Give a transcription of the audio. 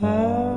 Bye.